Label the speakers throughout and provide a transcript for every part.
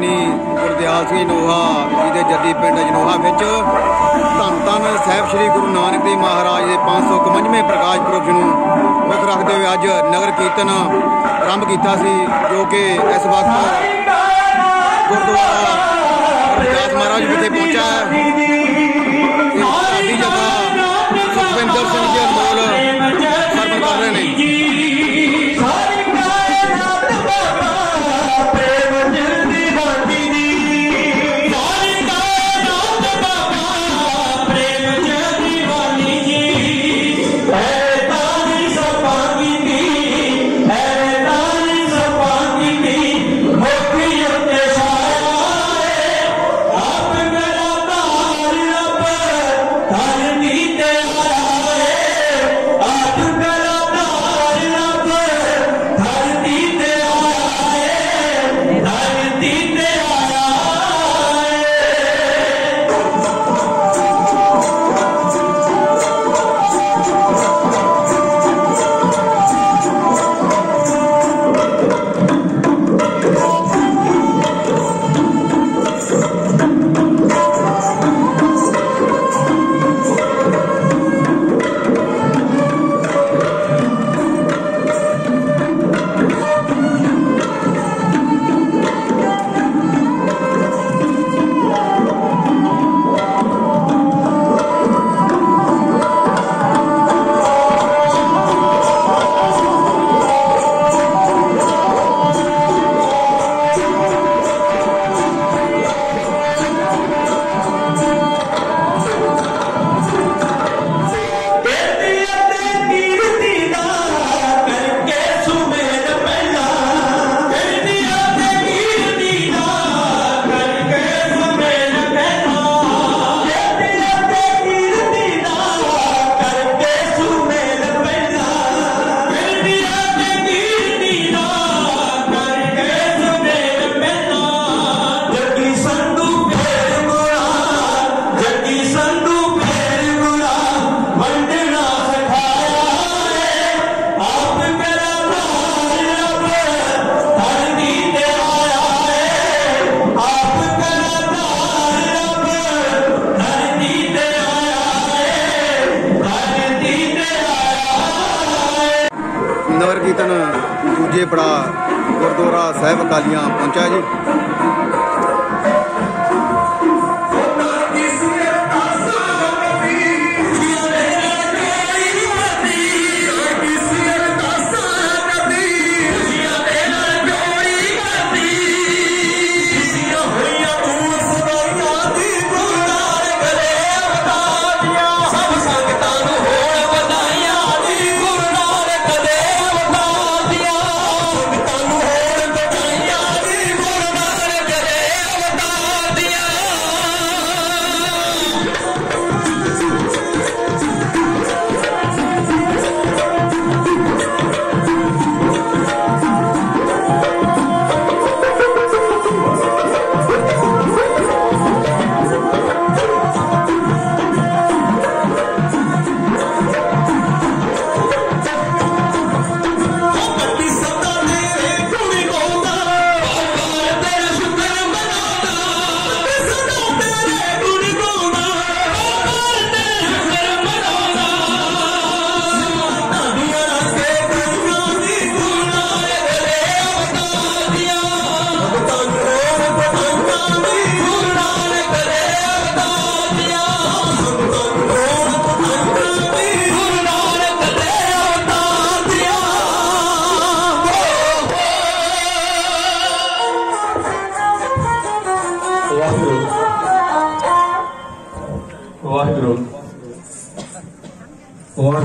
Speaker 1: ਸਾਹਿਬ ਗਿਆਨੀ ਗੁਰਦਿਆਲ ਸਿੰਘ ਜਨੋਹਾ ਜੀ ਦੇ ਜੱਦੀ ਪਿੰਡ ਜਨੋਹਾ ਵਿੱਚ ਧੰਨ ਧੰਨ ਸਾਹਿਬ ਸ੍ਰੀ ਗੁਰੂ ਨਾਨਕ ਦੇਵ ਮਹਾਰਾਜ ਦੇ 551ਵੇਂ ਪ੍ਰਕਾਸ਼ ਪੁਰਬ ਨੂੰ ਮੁੱਖ ਰੱਖਦੇ ਹੋਏ ਅੱਜ ਨਗਰ ਕੀਰਤਨ ਆਰੰਭ ਕੀਤਾ ਸੀ, ਜੋ ਕਿ ਇਸ ਵਕਤ ਗੁਰਦੁਆਰਾ ਗੁਰਦਾਸ ਮਹਾਰਾਜ ਵਿਖੇ ਪਹੁੰਚਾ ਹੈ। ਸਾਡੀ ਜਗ੍ਹਾ ਦੂਜੇ ਪੜਾ ਗੁਰਦੁਆਰਾ ਸਾਹਿਬ ਕਾਲੀਆਂ ਪਹੁੰਚਾ ਜੀ।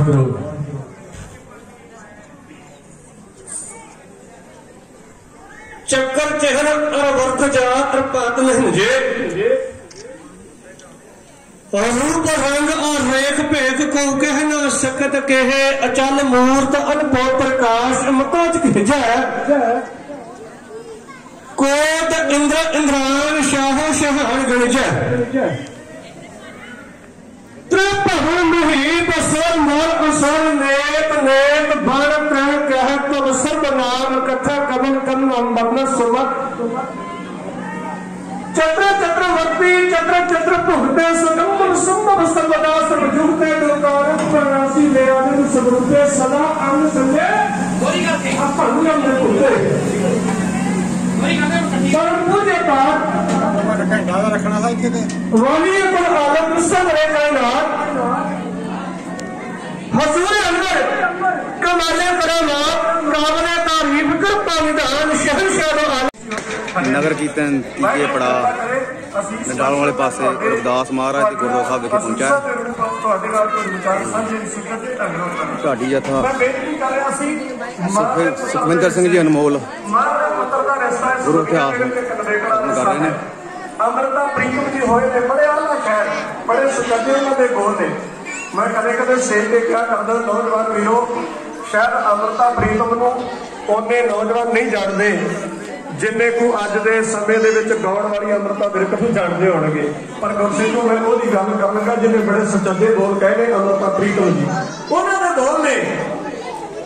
Speaker 2: کرو چکر چہر اور ورک جا اور پاتل ہنجے روپ رنگ اور ریخ بھیک کو کہنا سکت کہے۔ اچال مورت اور بہت انبو پرکاش متاج کھجا کوت اندر اندران شاہ شہان گنجا ਗਣਜੈ ਤ੍ਰਿਭਵਨ ਮੁਹੀਬ ਸਰ ਮੋਰ ਅਸਰ ਨੇਕ ਨੇਕ ਬਣ ਕਹਿ ਕਹਿ ਤੁਮ ਸਰਬ ਨਾਮ ਕਥਾ ਕਬਨ ਕੰਨ ਅੰਬਰਨ ਸੁਮਤ ਚਤਰ ਚਤਰ ਵਰਤੀ ਚਤਰ ਚਤਰ ਭੁਗਤੇ ਸੁਗੰਧਮ ਸੰਭਵ ਸਰਵਦਾ ਸਰਵਜੁਗਤੇ ਲੋਕਾਰ ਪ੍ਰਣਾਸੀ ਦੇ ਆਨੰਦ ਸਬਰੂਪੇ ਸਦਾ ਅੰਗ ਸੰਗੇ
Speaker 3: ਗੋਰੀ ਕਰਕੇ
Speaker 2: ਆਪਾਂ ਨੂੰ ਅੰਦਰ ਭੁਗਤੇ
Speaker 3: ਗੋਰੀ ਕਰਦੇ
Speaker 2: ਸਰਬ ਪੂਜੇ ਪਾਠ
Speaker 1: ਘੰਟਾ ਰੱਖਣਾ ਸੀ ਇੱਥੇ ਤੇ
Speaker 2: ਵਾਲੀ ਪਰ ਆਲਮ ਸਮਰੇ ਕਾਇਨਾਤ ਹਜ਼ੂਰ ਅੰਦਰ ਕਮਾਲੇ ਕਰਾਮਾਤ ਕਾਬਲੇ ਤਾਰੀਫ ਕਿਰਪਾ ਨਿਧਾਨ ਸ਼ਹਿਨशाह ਦਾ ਆਲਮ
Speaker 1: ਨਗਰ ਕੀਰਤਨ ਤੀਜੇ ਪੜਾ ਨਡਾਲੋਂ ਵਾਲੇ ਪਾਸੇ ਗੁਰਦਾਸ ਮਹਾਰਾਜ ਦੇ ਗੁਰਦੁਆਰਾ ਸਾਹਿਬ ਵਿਖੇ ਪਹੁੰਚਾ।
Speaker 2: ਤੁਹਾਡੇ ਨਾਲ ਕੋਈ ਵਿਚਾਰ ਸਾਂਝੇ ਸਿੱਖਤ ਦੇ ਢੰਗ ਨਾਲ ਕਰਨਾ।
Speaker 1: ਢਾਡੀ ਜਥਾ
Speaker 2: ਮੈਂ ਬੇਨਤੀ ਕਰ ਰਿਹਾ ਸੀ
Speaker 1: ਸੁਖਵਿੰ- ਸੁਖਵਿੰਦਰ ਸਿੰਘ ਜੀ ਅਨਮੋਲ
Speaker 2: ਮਹਾਰਾਜ ਦਾ
Speaker 1: ਗੁਰੂ ਇਤਿਹਾਸ ਨੂੰ ਕਰ ਰਹੇ ਨੇ।
Speaker 2: ਅਮਰਤਾ ਪ੍ਰੀਤਮ ਜੀ ਹੋਏ ਨੇ, ਬੜੇ ਆਲਾ ਖੈਰ ਬੜੇ ਸੁਚੱਜੇ ਉਹਨਾਂ ਦੇ ਬੋਲ ਨੇ। ਮੈਂ ਕਦੇ ਕਦੇ ਸੇਜ ਤੇ ਕਿਹਾ ਕਰਦਾ, ਨੌਜਵਾਨ ਵੀਰੋ, ਸ਼ਾਇਦ ਅਮਰਤਾ ਪ੍ਰੀਤਮ ਨੂੰ ਉਹਨੇ ਨੌਜਵਾਨ ਨਹੀਂ ਜਾਣਦੇ, ਜਿੰਨੇ ਕੋ ਅੱਜ ਦੇ ਸਮੇਂ ਦੇ ਵਿੱਚ ਗਾਉਣ ਵਾਲੀ ਅਮਰਤਾ ਵਿਰਕ ਨੂੰ ਜਾਣਦੇ ਹੋਣਗੇ। ਪਰ ਗੁਰਸਿੱਖ ਨੂੰ ਮੈਂ ਉਹਦੀ ਗੱਲ ਕਰਾਂਗਾ ਜਿਹਨੇ ਬੜੇ ਸੁਚੱਜੇ ਬੋਲ ਕਹੇ ਨੇ ਅਮਰਤਾ ਪ੍ਰੀਤਮ ਜੀ। ਉਹਨਾਂ ਦੇ ਬੋਲ ਨੇ,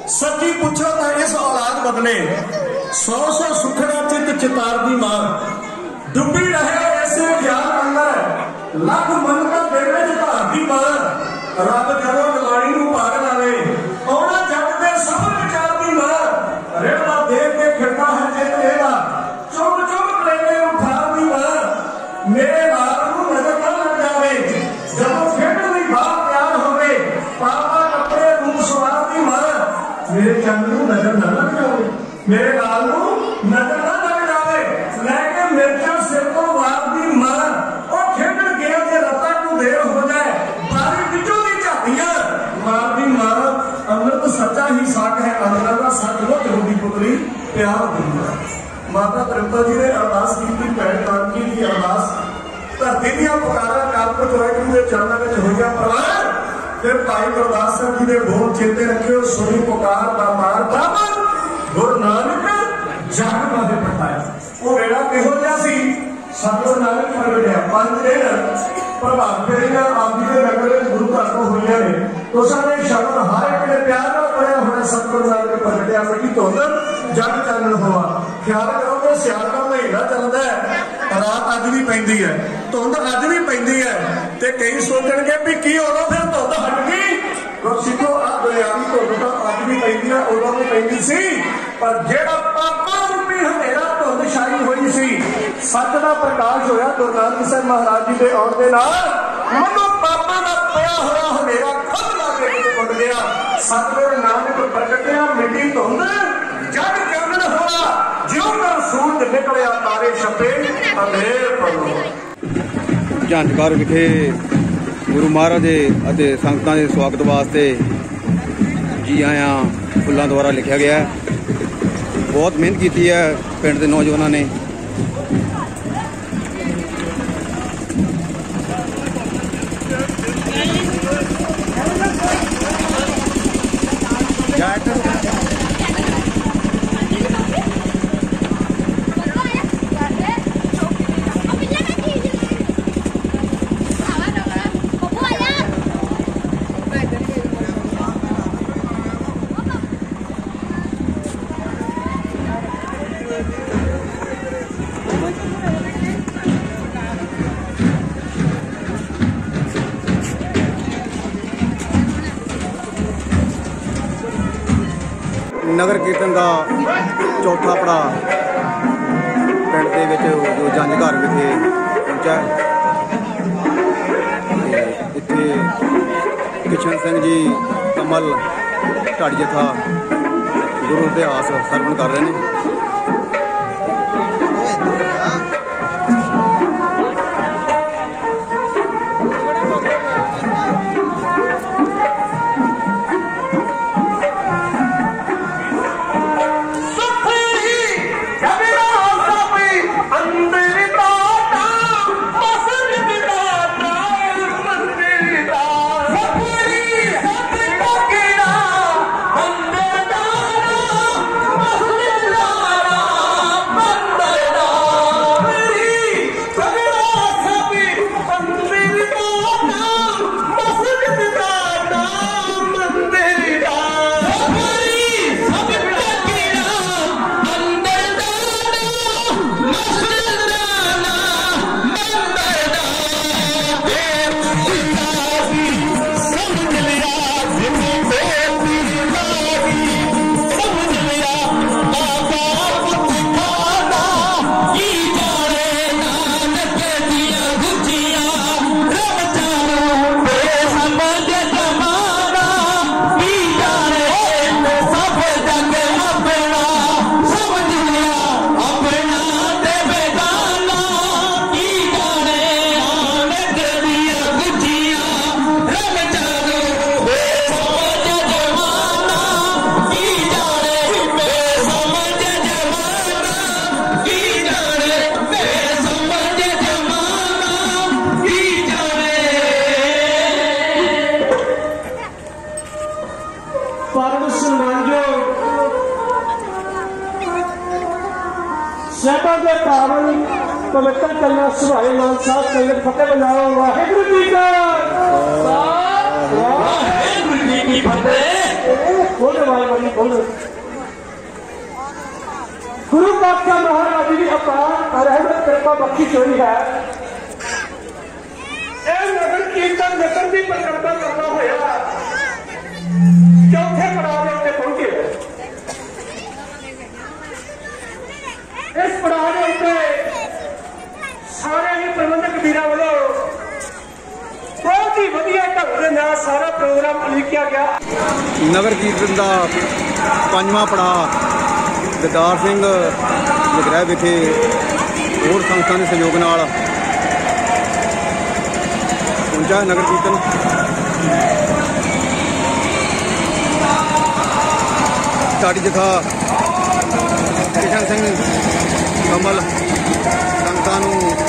Speaker 2: ਸੱਚੀ ਪੁੱਛੋ ਤਾਂ ਇਸ ਔਲਾਦ ਬਦਲੇ ਸੌ ਸੌ ਸੁਖੜਾ ਚਿੱਤ ਚਿਤਾਰ ਦੀ ਮਾਂ ਡੁੱਬੀ ਰਹੇ ਐਸੇ ਗਿਆਨ ਅੰਦਰ ਲੱਖ ਮੰਨਤਾਂ ਦੇ ਵਿੱਚ ਦੀ ਮਾਂ ਰੱਬ ਜਦੋਂ ਗਲਾਣੀ ਨੂੰ ਭਾਗ ਲਾਵੇ ਆਉਣਾ ਜੱਟ ਦੇ ਸਭ ਵਿਚਾਰ ਦੀ ਮਾਂ ਰੇਵਾ ਦੇ ਕੇ ਖਿੜਦਾ ਹੈ ਜਿੱਤ ਇਹਦਾ। ਚੁੱਪ ਚੁੱਪ ਲੈਨੇ ਨੂੰ ਠਾਰ ਦੀ ਮਾਂ ਮੇਰੇ ਮੇਰੇ ਨਾਲ ਨੂੰ ਨਜ਼ਰ ਨਾ ਲੱਗ ਜਾਵੇ। ਲੈ ਕੇ ਮਿਰਚਾਂ ਸਿਰ ਤੋਂ ਵਾਰ ਦੀ ਉਹ ਖੇਡਣ ਗਿਆ ਤੇ ਰਤਾ ਨੂੰ ਦੇਰ ਹੋ ਜਾਏ। ਬਾਰੀ ਵਿੱਚੋਂ ਦੀ ਝਾਤੀਆਂ ਮਾਰ ਅੰਮ੍ਰਿਤ ਸੱਚਾ ਹੀ ਸਾਖ ਹੈ। ਅੰਦਰ ਦਾ ਸੱਚ ਉਹ ਜਰੂਰੀ ਪੁੱਤਰੀ ਪਿਆਰ ਦਿੰਦਾ ਮਾਤਾ ਤ੍ਰਿਪਤਾ ਜੀ ਨੇ ਅਰਦਾਸ ਕੀਤੀ, ਭੈਣ ਕਾਨਕੀ ਦੀ ਅਰਦਾਸ। ਧਰਤੀ ਦੀਆਂ ਪੁਕਾਰਾਂ ਕਾਲਪੁਰ ਵਾਹਿਗੁਰੂ ਦੇ ਚਰਨਾਂ ਵਿੱਚ ਹੋਈਆਂ ਪ੍ਰਵਾਨ ਫਿਰ ਭਾਈ ਗੁਰਦਾਸ ਸਾਹਿਬ ਜੀ ਦੇ ਬੋਲ ਚੇਤੇ ਰੱਖਿਓ। ਸੁਣੀ ਪੁਕਾਰ ਦਾ ਮਾਰ। ਬ੍ਰਾਹਮਣ! ਗੁਰੂ ਨਾਨਕ ਜਗ ਮਾਦੇ ਪਠਾਇਆ ਉਹ ਵੇਲਾ ਕਿਹੋ ਜਿਹਾ ਸੀ? ਸਤਿਗੁਰੂ ਨਾਨਕ ਪ੍ਰਗਟਿਆ ਪੰਜ ਦਿਨ ਪ੍ਰਭਾਤ ਫੇਰੀਆਂ ਆਪ ਦੇ ਨਗਰ ਵਿੱਚ ਗੁਰੂ ਘਰ ਤੋਂ ਹੋਈਆਂ ਨੇ। ਤੁਸਾਂ ਨੇ ਸ਼ਬਦ ਹਰ ਇੱਕ ਨੇ ਪਿਆਰ ਨਾਲ ਪੜਿਆ ਹੋਣਾ ਸਤਿਗੁਰੂ ਨਾਨਕ ਪ੍ਰਗਟਿਆ ਮਿੱਟੀ ਧੁੰਦ ਜਗ ਚਾਨਣ ਹੋਆ। ਖਿਆਲ ਕਰੋ ਕਿ ਸਿਆਲ ਦਾ ਮਹੀਨਾ ਚੱਲਦਾ ਹੈ। ਰਾਤ ਅੱਜ ਵੀ ਪੈਂਦੀ ਹੈ। ਧੁੰਦ ਅੱਜ ਵੀ ਪੈਂਦੀ ਹੈ। ਤੇ ਕਈ ਸੋਚਣਗੇ ਵੀ ਕੀ ਉਦੋਂ ਫਿਰ ਧੁੰਦ ਹਟ ਗੁਰਸਿੱਖੋ ਆ ਦੁਨਿਆਵੀ ਧੁੰਦ ਤਾਂ ਅੱਜ ਵੀ ਪੈਂਦੀ ਹੈ ਉਦੋਂ ਵੀ ਪੈਂਦੀ ਸੀ। ਪਰ ਜਿਹੜਾ ਪਾਪਾਂ ਰੂਪੀ ਹਨੇਰਾ ਧੁੰਦ ਛਾਈ ਹੋਈ ਸੀ, ਸੱਚ ਦਾ ਪ੍ਰਕਾਸ਼ ਹੋਇਆ, ਗੁਰੂ ਨਾਨਕ ਸਾਹਿਬ ਮਹਾਰਾਜ ਜੀ ਦੇ ਆਉਣ ਦੇ ਨਾਲ। ਮਨੋ ਪਾਪਾਂ ਦਾ ਪਿਆ ਹੋਇਆ ਹਨੇਰਾ ਖੁਦ ਲਾ ਕੇ ਕਿਤੇ ਗਿਆ। ਸਤਿਗੁਰੂ ਨਾਨਕ ਪ੍ਰਗਟਿਆ, ਮਿੱਟੀ ਧੁੰਦ, ਜਗ ਚਾਨਣ ਹੋਇਆ। ਜਿਉਂ ਕਰ ਸੂਰਜ ਨਿਕਲਿਆ, ਤਾਰੇ ਛਪੇ, ਅੰਧੇਰ ਪਰੋ
Speaker 1: ਝਾਂਜਕਾਰ ਵਿਖੇ ਗੁਰੂ ਮਹਾਰਾਜ ਦੇ ਅਤੇ ਸੰਗਤਾਂ ਦੇ ਸਵਾਗਤ ਵਾਸਤੇ ਜੀ ਆਇਆਂ ਫੁੱਲਾਂ ਦੁਆਰਾ ਲਿਖਿਆ ਗਿਆ ਹੈ। ਬਹੁਤ ਮਿਹਨਤ ਕੀਤੀ ਹੈ ਪਿੰਡ ਦੇ ਨੌਜਵਾਨਾਂ ਨੇ। ਨਗਰ ਕੀਰਤਨ ਦਾ ਚੌਥਾ ਪੜਾ ਪਿੰਡ ਦੇ ਵਿੱਚ ਜੋ ਜੰਜ ਘਰ ਵਿਖੇ ਪਹੁੰਚਾ ਇੱਥੇ ਕਿਸ਼ਨ ਸਿੰਘ ਜੀ ਕਮਲ ਢਾੜੀ ਜਥਾ ਗੁਰੂ ਇਤਿਹਾਸ ਸਰਵਣ ਕਰ ਰਹੇ ਨੇ।
Speaker 2: ਪਵਿੱਤਰ ਚੱਲਣਾ ਸੁਭਾਏ ਨਾਲ ਸਾਹਿਬ ਸੰਗਤ ਫਤਿਹ ਬੁਲਾਓ ਵਾਹਿਗੁਰੂ ਜੀ ਕਾ ਖਾਲਸਾ
Speaker 3: ਵਾਹਿਗੁਰੂ ਜੀ ਕੀ ਫਤਿਹ
Speaker 2: ਬੋਲੇ ਵਾਹਿਗੁਰੂ ਬੋਲੇ ਗੁਰੂ ਪਾਤਸ਼ਾਹ ਮਹਾਰਾਜ ਜੀ ਦੀ ਅਪਾਰ ਰਹਿਮਤ ਕਿਰਪਾ ਬਖਸ਼ੀ ਹੋਈ ਹੈ ਇਹ ਨਗਰ ਕੀਰਤਨ ਨਗਰ ਦੀ ਪ੍ਰਕਰਤਾ ਕਰਦਾ ਹੋਇਆ ਚੌਥੇ ਪੜਾਅ ਦੇ ਉੱਤੇ ਪਹੁੰਚੇ ਇਸ ਪੜਾਅ ਦੇ ਉੱਤੇ ਸਾਰੇ ਹੀ ਪ੍ਰਬੰਧਕ ਵੀਰਾਂ ਵੱਲੋਂ ਬਹੁਤ ਹੀ ਵਧੀਆ ਢੰਗ ਦੇ ਨਾਲ ਸਾਰਾ ਪ੍ਰੋਗਰਾਮ ਉਲੀਕਿਆ ਗਿਆ
Speaker 1: ਨਗਰ ਕੀਰਤਨ ਦਾ ਪੰਜਵਾਂ ਪੜਾਅ ਗਦਾਰ ਸਿੰਘ ਜਗਰਾਹ ਵਿਖੇ ਹੋਰ ਸੰਗਤਾਂ ਦੇ ਸਹਿਯੋਗ ਨਾਲ ਪਹੁੰਚਾ ਨਗਰ ਕੀਰਤਨ। ਸਾਡੀ ਜਥਾ ਕਿਸ਼ਨ ਸਿੰਘ ਕਮਲ ਸੰਗਤਾਂ ਨੂੰ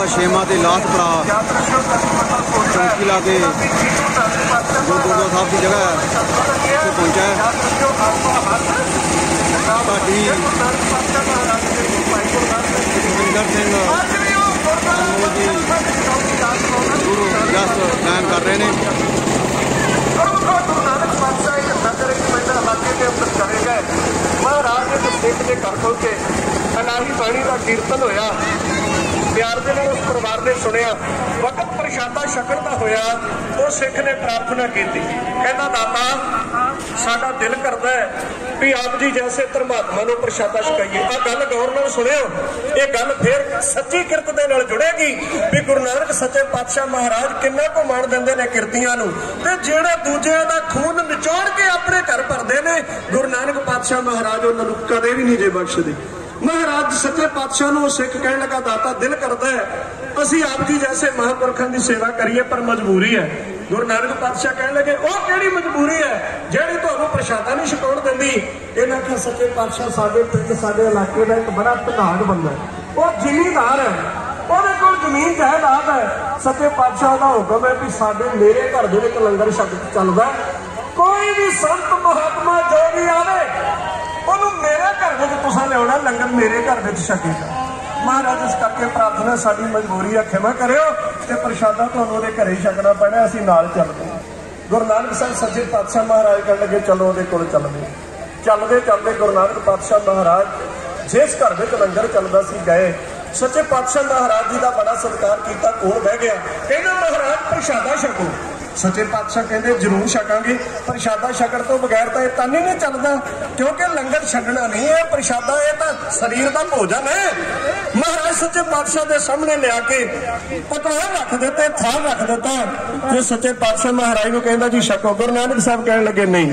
Speaker 1: ਦਾ ਛੇਵਾਂ ਤੇ ਲਾਸਟ ਪੜਾਅ ਚੌਂਕੀ ਲਾ ਕੇ ਜੋ ਗੁਰਦੁਆਰਾ ਸਾਹਿਬ ਦੀ ਜਗ੍ਹਾ ਹੈ, ਉੱਥੇ ਪਹੁੰਚਾ ਹੈ। ਸਾਡੀ ਸੁਖਿੰਦਰ ਸਿੰਘ ਗੁਰੂ ਜਸ ਗਾਇਨ ਕਰ ਰਹੇ ਨੇ
Speaker 2: ਮਹਾਰਾਜ ਦੇ ਸਿੱਖ ਦੇ ਕਰ ਖੋਲ ਕੇ ਅਨਾਹੀ ਬਾਣੀ ਦਾ ਕੀਰਤਨ ਹੋਇਆ। ਪਿਆਰ ਦੇ ਨਾਲ ਉਸ ਪਰਿਵਾਰ ਨੇ ਸੁਣਿਆ, ਵਕਤ ਪ੍ਰਸ਼ਾਦਾ ਛਕਣ ਦਾ ਹੋਇਆ, ਉਹ ਸਿੱਖ ਨੇ ਪ੍ਰਾਰਥਨਾ ਕੀਤੀ। ਕਹਿੰਦਾ, ਦਾਤਾ, ਸਾਡਾ ਦਿਲ ਕਰਦਾ ਹੈ ਵੀ ਆਪ ਜੀ ਜੈਸੇ ਧਰਮਾਤਮਾ ਨੂੰ ਪ੍ਰਸ਼ਾਦਾ ਛਕਾਈਏ। ਆ ਗੱਲ ਗੌਰ ਨਾਲ ਸੁਣਿਓ, ਇਹ ਗੱਲ ਫੇਰ ਸੱਚੀ ਕਿਰਤ ਦੇ ਨਾਲ ਜੁੜੇਗੀ ਵੀ ਗੁਰੂ ਨਾਨਕ ਸੱਚੇ ਪਾਤਸ਼ਾਹ ਮਹਾਰਾਜ ਕਿੰਨਾ ਕੁ ਮਾਣ ਦਿੰਦੇ ਨੇ ਕਿਰਤੀਆਂ ਨੂੰ। ਤੇ ਜਿਹੜਾ ਦੂਜਿਆਂ ਦਾ ਖੂਨ ਨਿਚੋੜ ਕੇ ਆਪਣੇ ਘਰ ਭਰਦੇ ਨੇ, ਗੁਰੂ ਨਾਨਕ ਪਾਤਸ਼ਾਹ ਮਹਾਰਾਜ ਉਹਨਾਂ ਨੂੰ ਕਦੇ ਵੀ ਨਹੀਂ ਜੇ ਬਖਸ਼ਦੇ ਮਹਾਰਾਜ ਸੱਚੇ ਪਾਤਸ਼ਾਹ ਨੂੰ ਸਿੱਖ ਕਹਿਣ ਲੱਗਾ, ਦਾਤਾ, ਦਿਲ ਕਰਦਾ ਹੈ। ਅਸੀਂ ਆਪ ਜੀ ਜੈਸੇ ਮਹਾਂਪੁਰਖਾਂ ਦੀ ਸੇਵਾ ਕਰੀਏ, ਪਰ ਮਜਬੂਰੀ ਹੈ। ਗੁਰੂ ਨਾਨਕ ਪਾਤਸ਼ਾਹ ਕਹਿਣ ਲੱਗੇ, ਉਹ ਕਿਹੜੀ ਮਜਬੂਰੀ ਹੈ? ਜਿਹੜੀ ਤੁਹਾਨੂੰ ਪ੍ਰਸ਼ਾਦਾ ਨਹੀਂ ਛਕਾਉਣ ਦਿੰਦੀ। ਇਹਨਾਂ ਕਿਹਾ ਸੱਚੇ ਪਾਤਸ਼ਾਹ, ਸਾਡੇ ਪਿੰਡ, ਸਾਡੇ ਇਲਾਕੇ ਦਾ ਇੱਕ ਬੜਾ ਧਨਾੜ ਬੰਦਾ ਉਹ ਜ਼ਿਮੀਂਦਾਰ ਹੈ। ਉਹਦੇ ਕੋਲ ਜ਼ਮੀਨ ਜਾਇਦਾਦ ਹੈ। ਸੱਚੇ ਪਾਤਸ਼ਾਹ ਦਾ ਹੁਕਮ ਹੈ ਵੀ ਸਾਡੇ ਮੇਰੇ ਘਰ ਦੇ ਵਿੱਚ ਲੰਗਰ ਛਕ, ਚੱਲਦਾ ਕੋਈ ਵੀ ਸੰਤ ਮਹਾਤਮਾ ਜੋ ਵੀ ਆਵੇ ਮੇਰੇ ਘਰ ਵਿੱਚ ਤੁਸੀਂ ਲਿਆਉਣਾ, ਲੰਗਰ ਮੇਰੇ ਘਰ ਵਿੱਚ ਛਕੇਗਾ ਮਹਾਰਾਜ, ਇਸ ਕਰਕੇ ਪ੍ਰਾਰਥਨਾ ਸਾਡੀ ਮਜਬੂਰੀ ਹੈ ਖਿਮਾ ਕਰਿਓ ਤੇ ਪ੍ਰਸ਼ਾਦਾ ਤੁਹਾਨੂੰ ਉਹਦੇ ਘਰੇ ਛਕਣਾ ਪੈਣਾ, ਅਸੀਂ ਨਾਲ ਚੱਲਦੇ ਗੁਰੂ ਨਾਨਕ ਸਾਹਿਬ ਸੱਚੇ ਪਾਤਸ਼ਾਹ ਮਹਾਰਾਜ ਕਹਿਣ ਲੱਗੇ, ਚਲੋ ਉਹਦੇ ਕੋਲ ਚੱਲਦੇ ਚੱਲਦੇ ਚੱਲਦੇ ਗੁਰੂ ਨਾਨਕ ਪਾਤਸ਼ਾਹ ਮਹਾਰਾਜ ਜਿਸ ਘਰ ਵਿੱਚ ਲੰਗਰ ਚੱਲਦਾ ਸੀ, ਗਏ। ਸੱਚੇ ਪਾਤਸ਼ਾਹ ਮਹਾਰਾਜ ਜੀ ਦਾ ਬੜਾ ਸਤਿਕਾਰ ਕੀਤਾ ਕੋਲ ਬਹਿ ਗਿਆ? ਕਹਿੰਦਾ, ਮਹਾਰਾਜ, ਪ੍ਰਸ਼ਾਦਾ ਛਕੋ। ਸੱਚੇ ਪਾਤਸ਼ਾਹ ਕਹਿੰਦੇ ਜ਼ਰੂਰ ਛਕਾਂਗੇ। ਪ੍ਰਸ਼ਾਦਾ ਛਕਣ ਤੋਂ ਬਗੈਰ ਤਾਂ ਇਹ ਤਾਂ ਨਹੀਂ ਚੱਲਦਾ, ਕਿਉਂਕਿ ਲੰਗਰ ਛਕਣਾ ਨਹੀਂ ਹੈ, ਪ੍ਰਸ਼ਾਦਾ ਇਹ ਤਾਂ ਸਰੀਰ ਦਾ ਭੋਜਨ ਹੈ। ਮਹਾਰਾਜ ਸੱਚੇ ਪਾਤਸ਼ਾਹ ਦੇ ਸਾਹਮਣੇ ਲਿਆ ਕੇ ਪਕਵਾਨ ਰੱਖ ਦਿੱਤੇ, ਥਾਂ ਰੱਖ ਦਿੱਤਾ। ਤੇ ਸੱਚੇ ਪਾਤਸ਼ਾਹ ਮਹਾਰਾਜ ਨੂੰ ਕਹਿੰਦਾ, ਜੀ ਛਕੋ, ਗੁਰੂ ਨਾਨਕ ਸਾਹਿਬ ਕਹਿਣ ਲੱਗੇ, ਨਹੀਂ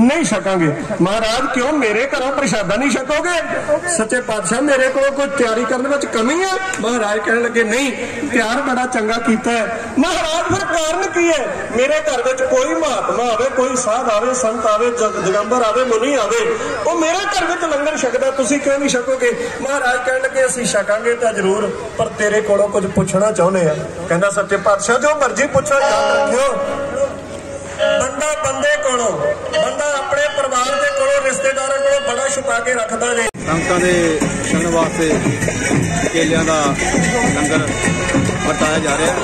Speaker 2: ਨਹੀਂ ਛਕਾਂਗੇ। ਮਹਾਰਾਜ, ਕਿਉਂ ਮੇਰੇ ਘਰੋਂ ਪ੍ਰਸ਼ਾਦਾ ਨਹੀਂ ਛਕੋਗੇ? ਸੱਚੇ ਪਾਤਸ਼ਾਹ, ਮੇਰੇ ਕੋਲ ਕੋਈ ਤਿਆਰੀ ਕਰਨ ਵਿੱਚ ਕਮੀ ਹੈ? ਮਹਾਰਾਜ ਕਹਿਣ ਲੱਗੇ, ਨਹੀਂ, ਤਿਆਰ ਬੜਾ ਚੰਗਾ ਕੀਤਾ ਹੈ। ਮਹਾਰਾਜ, ਫਿਰ ਕਾਰਨ ਕੀ ਹੈ? ਮੇਰੇ ਘਰ ਵਿੱਚ ਕੋਈ ਮਹਾਤਮਾ ਆਵੇ, ਕੋਈ ਸਾਧ ਆਵੇ, ਸੰਤ ਆਵੇ, ਜਗ ਆਵੇ, ਮੁਨੀ ਆਵੇ, ਉਹ ਮੇਰੇ ਘਰ ਵਿੱਚ ਲੰਗਰ ਛਕਦਾ, ਤੁਸੀਂ ਕਿਉਂ ਨਹੀਂ ਛਕੋਗੇ? ਮਹਾਰਾਜ ਕਹਿਣ ਲੱਗੇ, ਅਸੀਂ ਛਕਾਂਗੇ ਤਾਂ ਜ਼ਰੂਰ, ਪਰ ਤੇਰੇ ਕੋਲੋਂ ਕੁਝ ਪੁੱਛਣਾ ਚਾਹੁੰਦੇ ਆ। ਕਹਿੰਦਾ, ਸੱਚੇ ਪਾਤਸ਼ਾਹ, ਜੋ ਮਰਜ਼ੀ ਪੁੱਛੋ, ਯਾਦ ਰੱਖਿਓ। ਬੰਦਾ ਬੰਦੇ ਕੋਲੋਂ, ਬੰਦਾ ਆਪਣੇ ਪਰਿਵਾਰ ਦੇ ਕੋਲੋਂ, ਰਿਸ਼ਤੇਦਾਰਾਂ ਕੋਲੋਂ ਬੜਾ ਛੁਪਾ ਕੇ ਰੱਖਦਾ ਜੇ।
Speaker 1: ਸੰਗਤਾਂ ਦੇ ਛਕਣ ਵਾਸਤੇ ਕੇਲਿਆਂ ਦਾ ਲੰਗਰ ਵਰਤਾਇਆ ਜਾ ਰਿਹਾ। ਹੈ